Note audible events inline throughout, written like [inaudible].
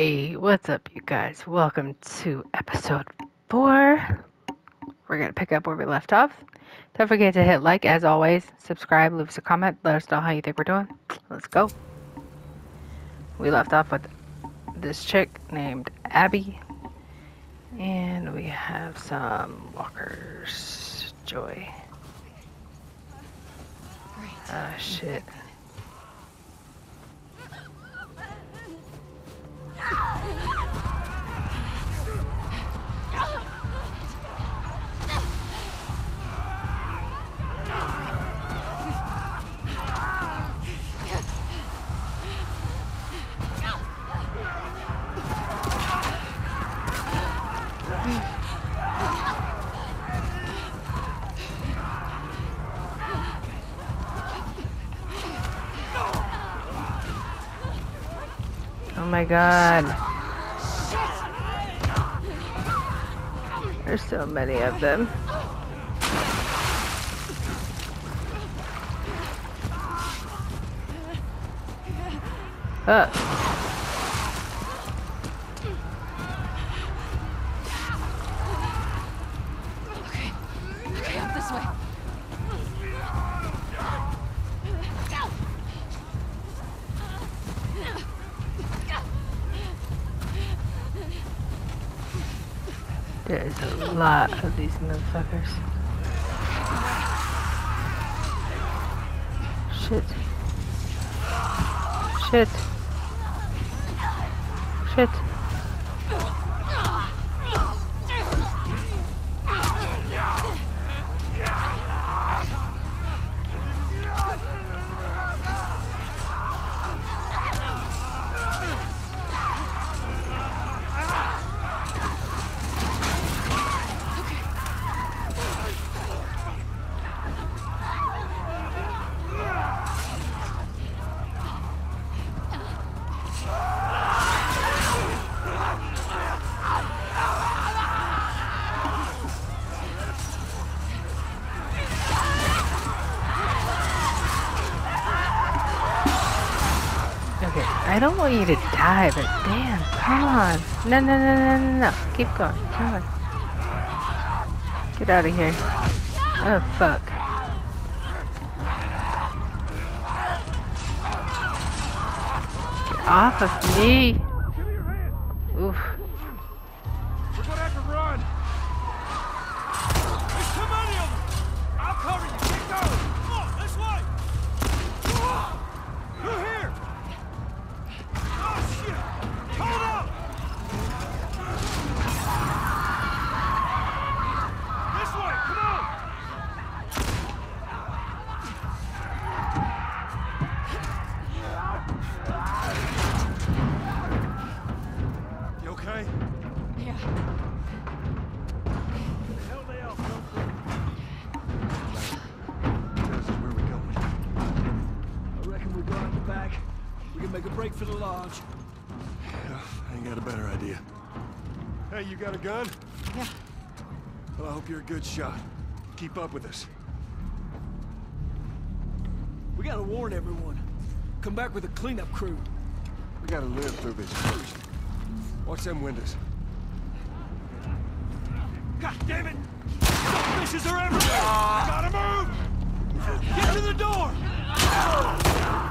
Hey, what's up, you guys? Welcome to episode four. We're gonna pick up where we left off. Don't forget to hit like, as always. Subscribe, leave us a comment, let us know how you think we're doing. Let's go. We left off with this chick named Abby, and we have some walkers. Joy. Ah, shit. Oh my god. There's so many of them. Uh. Okay. Okay, out this way. There's a lot of these motherfuckers. Shit. Shit. Shit. I don't want you to die, but damn, come on. No, no, no, no, no, no. Keep going. Come on. Get out of here. Oh, fuck. Get off of me. Break for the lodge. Yeah, I ain't got a better idea. Hey, you got a gun? Yeah. Well, I hope you're a good shot. Keep up with us. We gotta warn everyone. Come back with a cleanup crew. We gotta live through this first. Watch them windows. God damn it! Fishes are everywhere! Ah! Gotta move! Get to the door!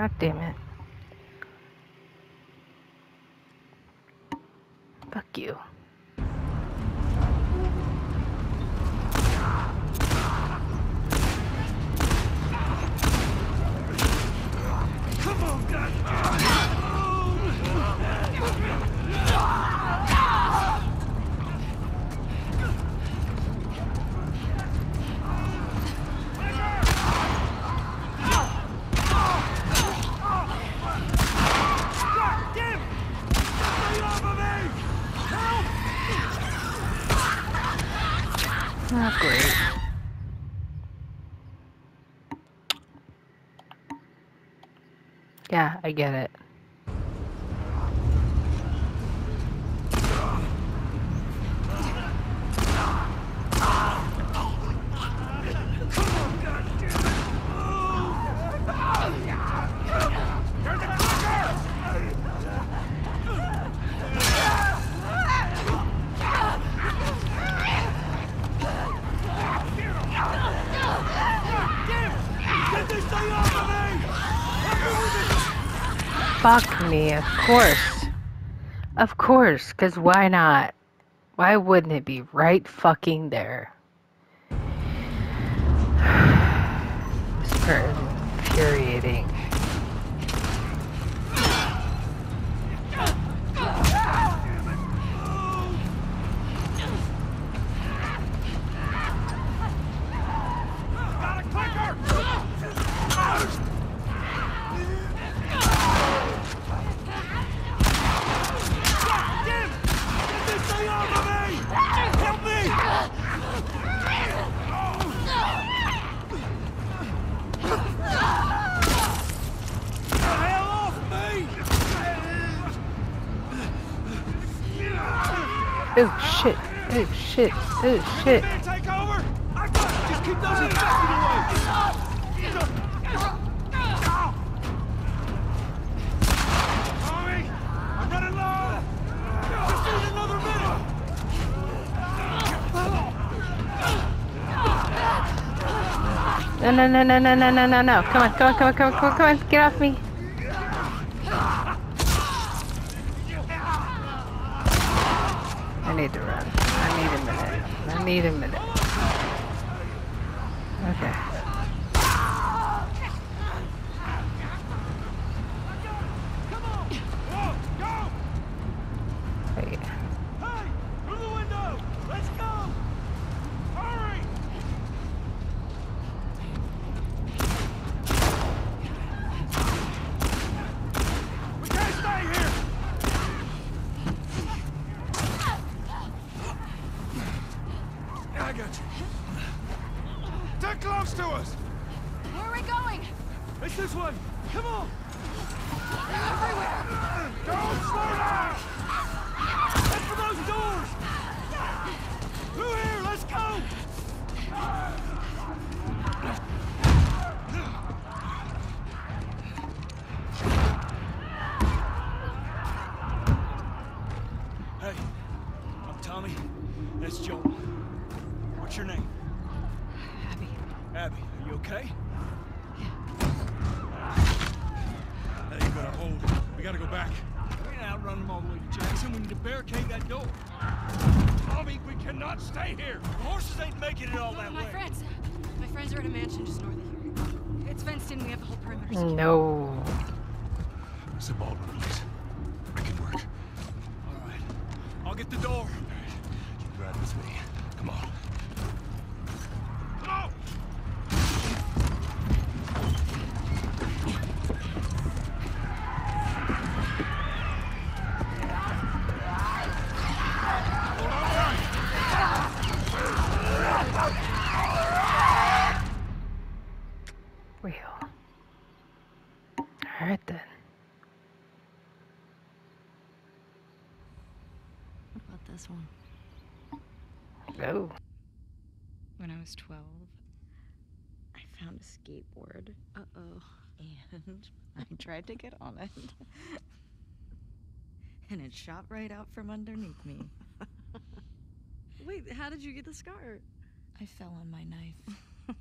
God damn it. I get it. Fuck me, of course. Of course, because why not? Why wouldn't it be right fucking there? [sighs] This part is infuriating. Oh shit. No, no, no, no, no, no, no, no, no. Come on, come on, come on, come on, come on, come on. Get off me. leaving the real. Alright then. What about this one? Go. When I was 12, I found a skateboard. Uh oh. And [laughs] I tried to get on it. [laughs] and it shot right out from underneath me. [laughs] Wait, how did you get the scar? I fell on my knife.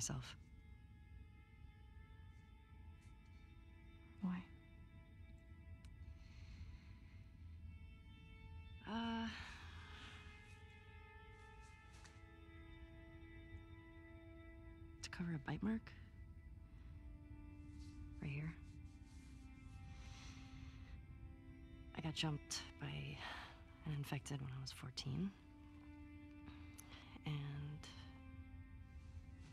Myself. Why? Uh. To cover a bite mark? Right here. I got jumped by an infected when I was 14. And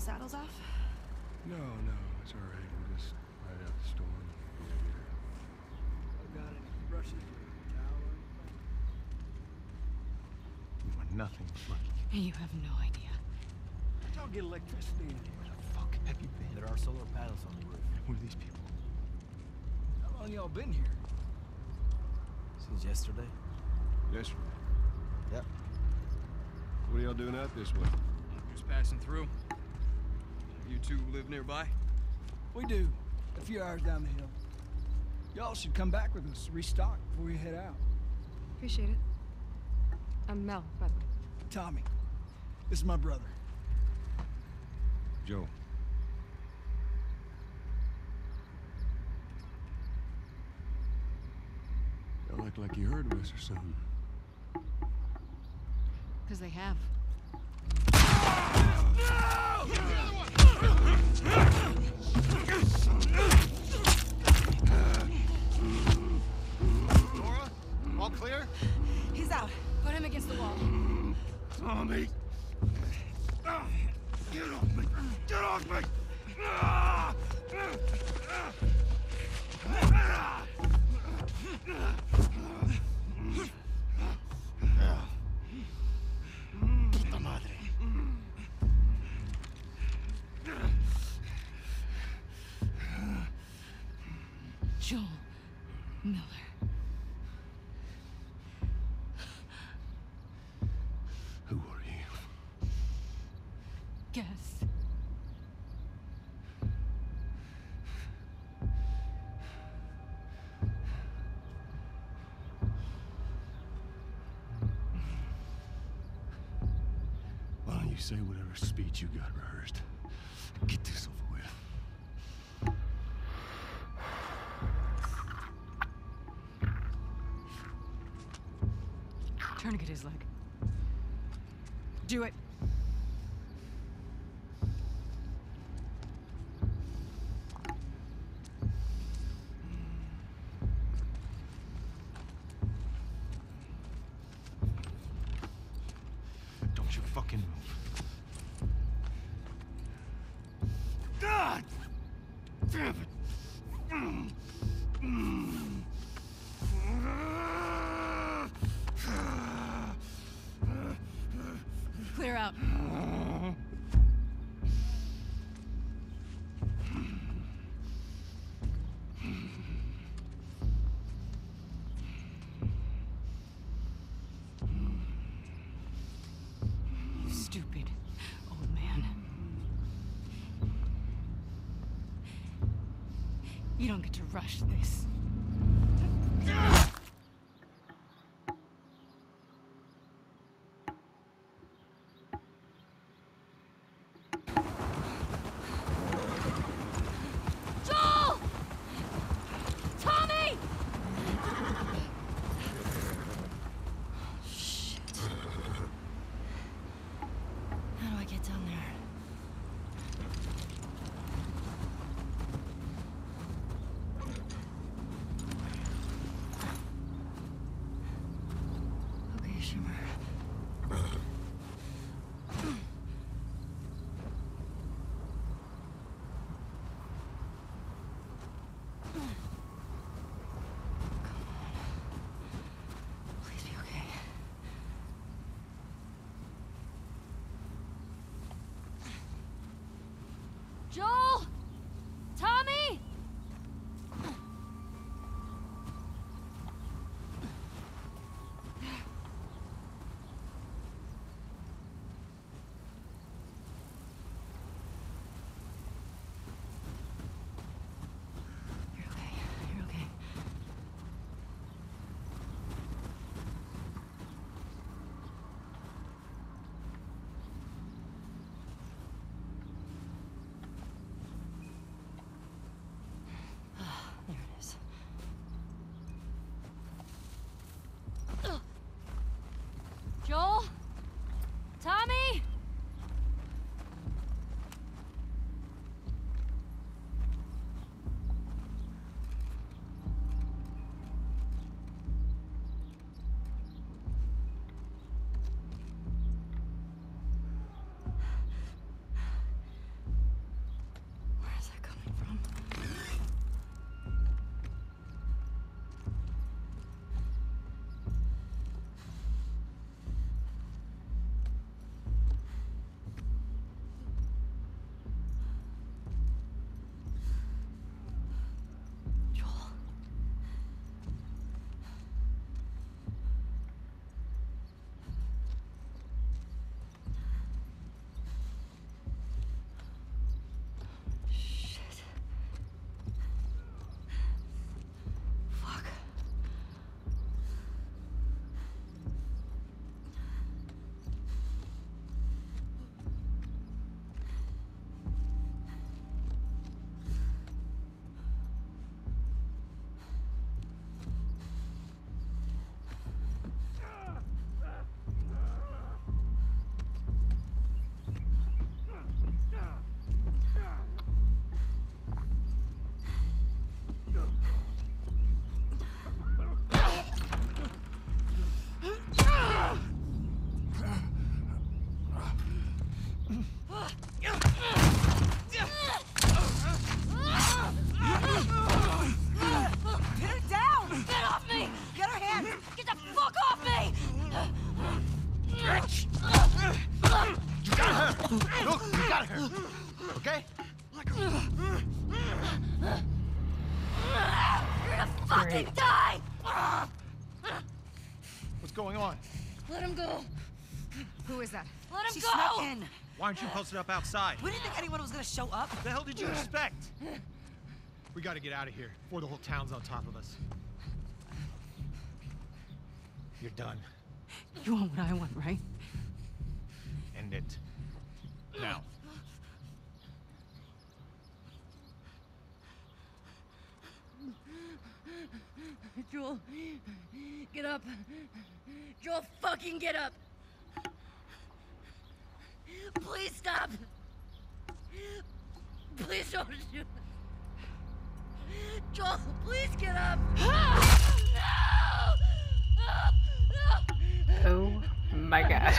Those saddles off? No, no, it's all right. We'll just ride out the storm. I've got any brushes or towel? You are nothing lucky. You have no idea. Don't get electricity in here. Where the fuck have you been? There are solar panels on the roof. Who are these people? How long y'all been here? Since yesterday? Yesterday. Yep. What are y'all doing out this way? Just passing through. You two live nearby? We do. A few hours down the hill. Y'all should come back with us, restock before we head out. Appreciate it. I'm Mel, by the way. Tommy, this is my brother. Joel. Y'all act like you heard of us or something. Because they have. Laura? clear? He's out. Put him against the wall. Zombie! Get off me! Get off me! Joel Miller. you got rehearsed. Get this over with. Tourniquet his leg. Do it. longer to rush this. Aren't you posted up outside? We didn't think anyone was gonna show up. What the hell did you expect? We gotta get out of here before the whole town's on top of us. You're done. You want what I want, right? End it. Now. Joel, get up. Joel, fucking get up. Please stop. Please don't do Joel, please get up. No! Oh my god.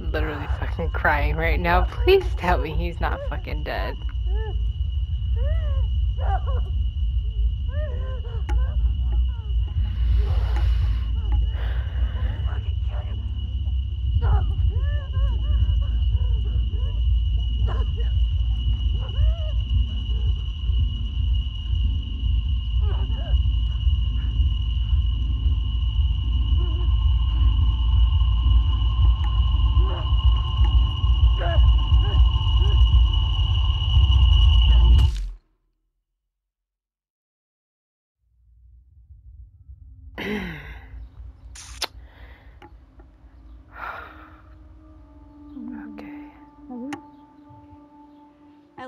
Literally fucking crying right now. Please tell me he's not fucking dead. [laughs] Okay.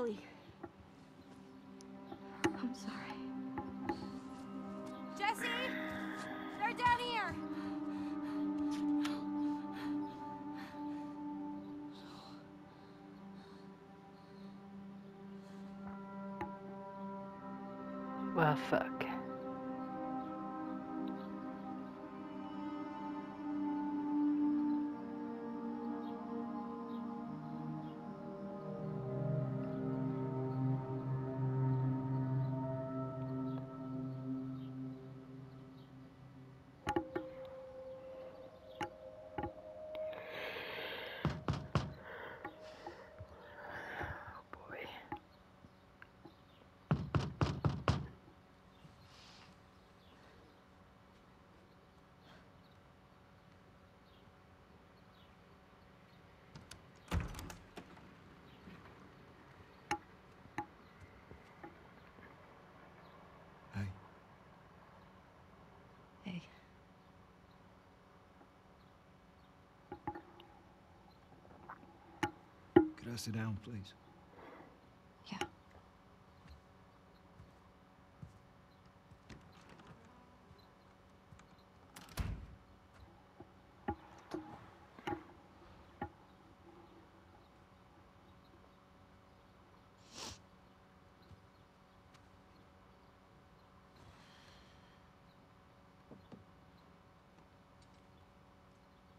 Ellie. I'm sorry. Jesse! They're down here! Well, fuck. Could I sit down, please? Yeah.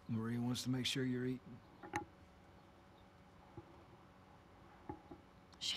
Maria wants to make sure you're eating. She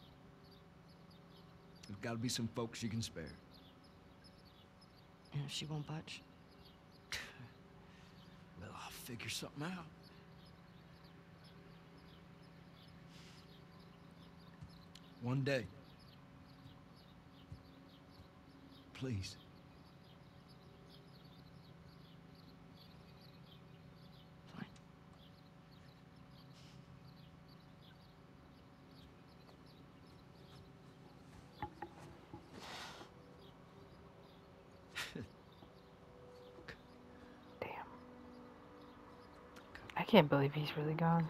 There's gotta be some folks you can spare. And if she won't budge? [sighs] Well, I'll figure something out. One day. Please. Fine. Damn. I can't believe he's really gone.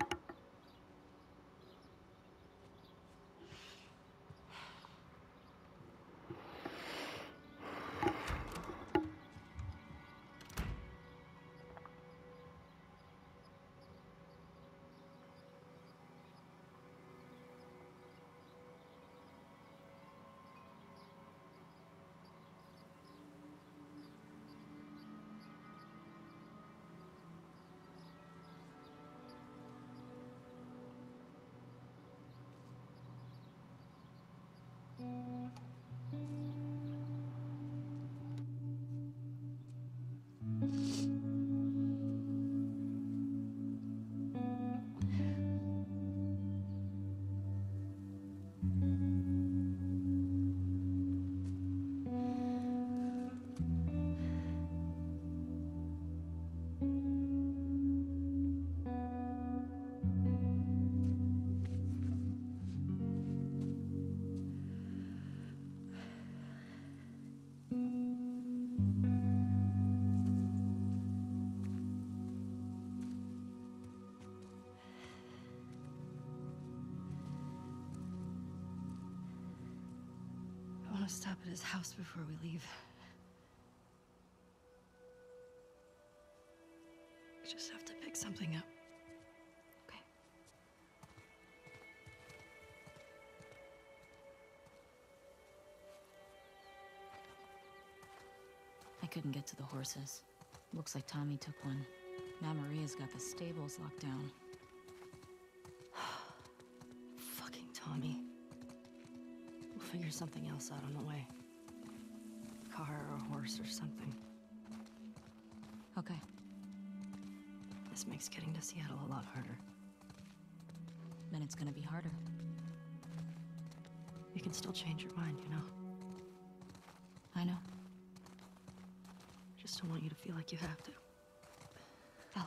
I want to stop at his house before we leave. Horses. Looks like Tommy took one. Now Maria's got the stables locked down. [sighs] Fucking Tommy. We'll figure something else out on the way. Car or a horse or something. Okay. This makes getting to Seattle a lot harder. Then it's gonna be harder. You can still change your mind, you know? Just don't want you to feel like you have to. Ellie.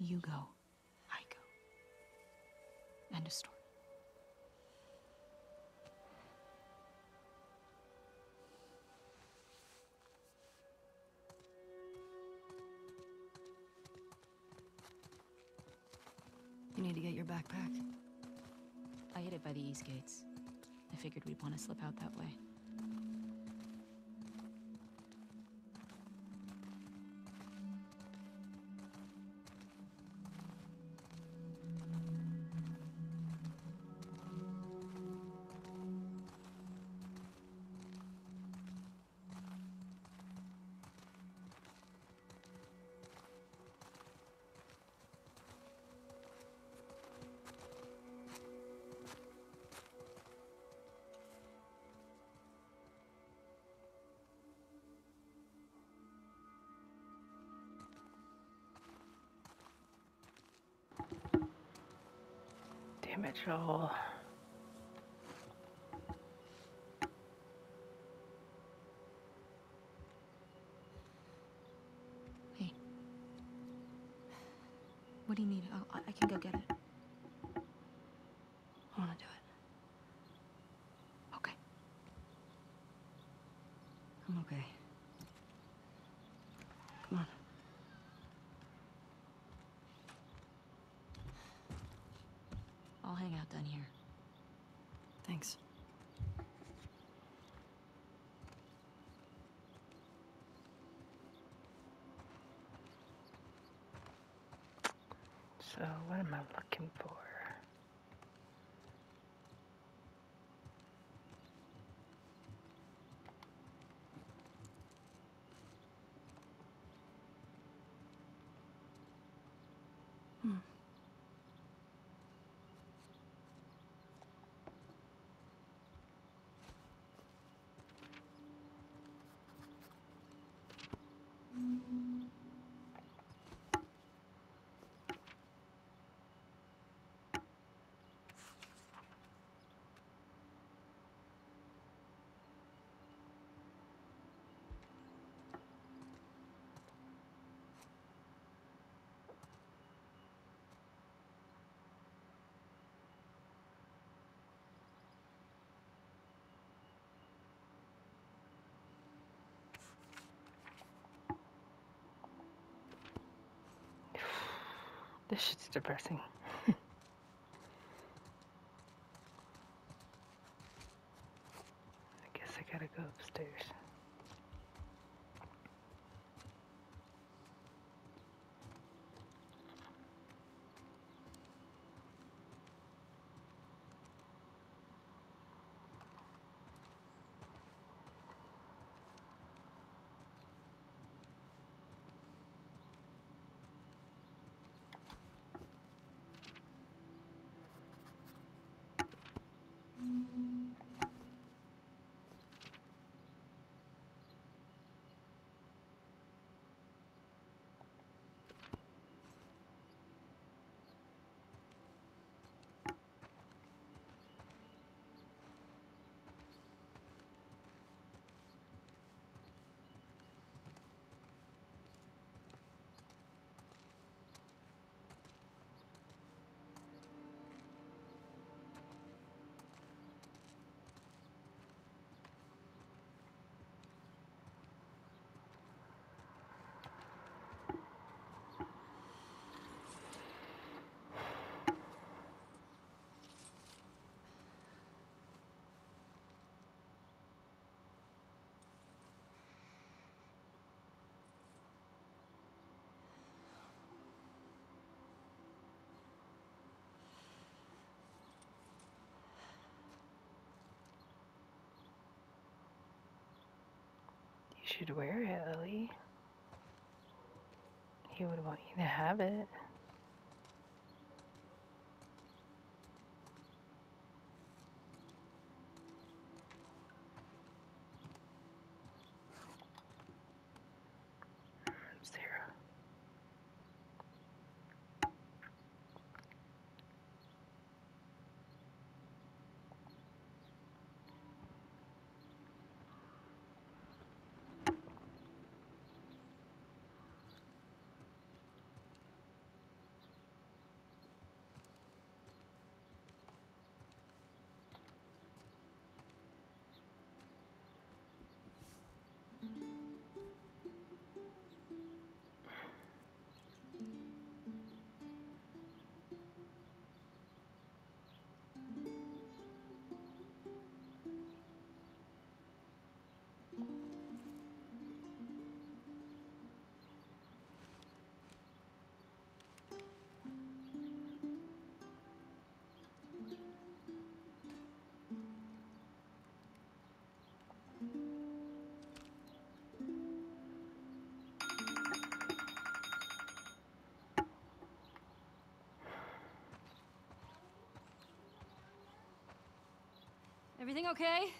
You go. I go. End of story. You need to get your backpack. I hid it by the east gates. I figured we'd want to slip out that way. Damn. Hey. What do you need? Oh, I I can go get it. I want to do it. Okay. I'm okay. Come on. So, what am I looking for? This shit's depressing. [laughs] I guess I gotta go upstairs. You should wear it, Ellie. He would want you to have it. Everything okay?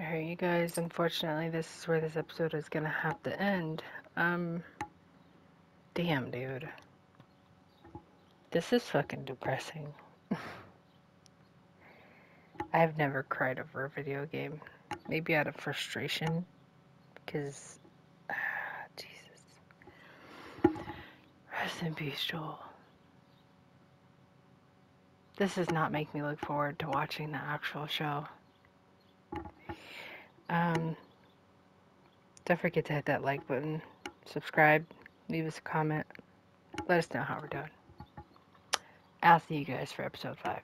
Alright, you guys, unfortunately, this is where this episode is gonna have to end. Um, damn, dude. This is fucking depressing. [laughs] I've never cried over a video game. Maybe out of frustration, because, ah, [sighs] Jesus. Rest in peace, Joel. This does not make me look forward to watching the actual show. Um, don't forget to hit that like button, subscribe, leave us a comment, let us know how we're doing. I'll see you guys for episode 5.